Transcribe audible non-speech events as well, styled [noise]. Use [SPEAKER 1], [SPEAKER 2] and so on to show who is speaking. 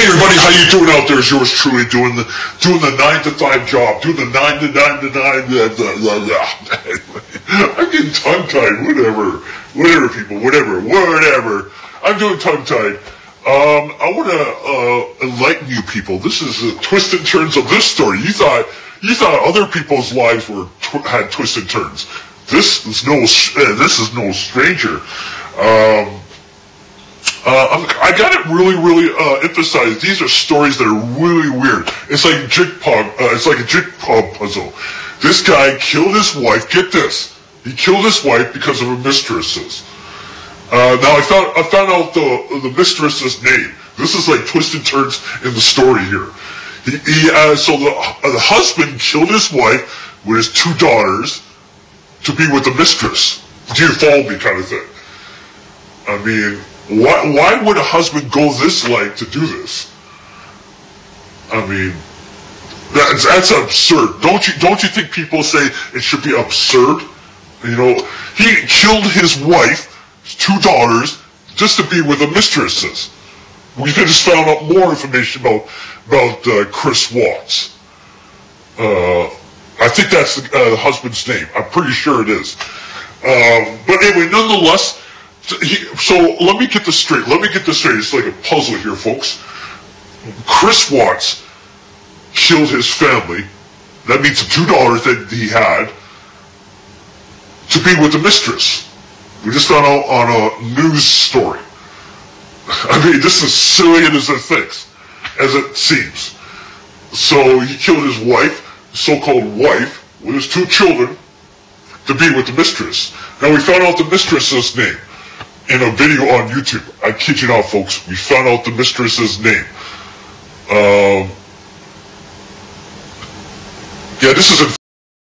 [SPEAKER 1] Hey everybody, how you doing out there? It's yours truly doing the doing the nine to five job, doing the nine to nine to nine. Blah, blah, blah, blah. [laughs] I'm getting tongue tied. Whatever, whatever, people. Whatever, whatever. I'm doing tongue tied. Um, I want to uh, enlighten you people. This is the twist and turns of this story. You thought you thought other people's lives were tw- had twists and turns. This is no uh, this is no stranger. Um, uh, I'm, I got to really, really uh, emphasize these are stories that are really weird. It's like uh, it's like a jig pog puzzle. This guy killed his wife. Get this, he killed his wife because of her mistresses. Uh, now I found I found out the the mistress's name. This is like twist and turns in the story here. He, he uh, so the uh, the husband killed his wife with his two daughters to be with the mistress. Do you follow me, kind of thing? I mean, why, why would a husband go this length to do this? I mean, that's, that's absurd. Don't you, don't you think people say it should be absurd? You know, he killed his wife, two daughters, just to be with the mistresses. We just found out more information about, about uh, Chris Watts. Uh, I think that's the, uh, the husband's name. I'm pretty sure it is. Um, but anyway, nonetheless, so let me get this straight. Let me get this straight. It's like a puzzle here, folks. Chris Watts killed his family. That means the two daughters that he had to be with the mistress. We just found out on a news story. [laughs] I mean, this is silly as it thinks, as it seems. So he killed his wife, so-called wife, with his two children, to be with the mistress. Now we found out the mistress's name in a video on YouTube. I kid you not, folks. We found out the mistress's name. Um, yeah, this is a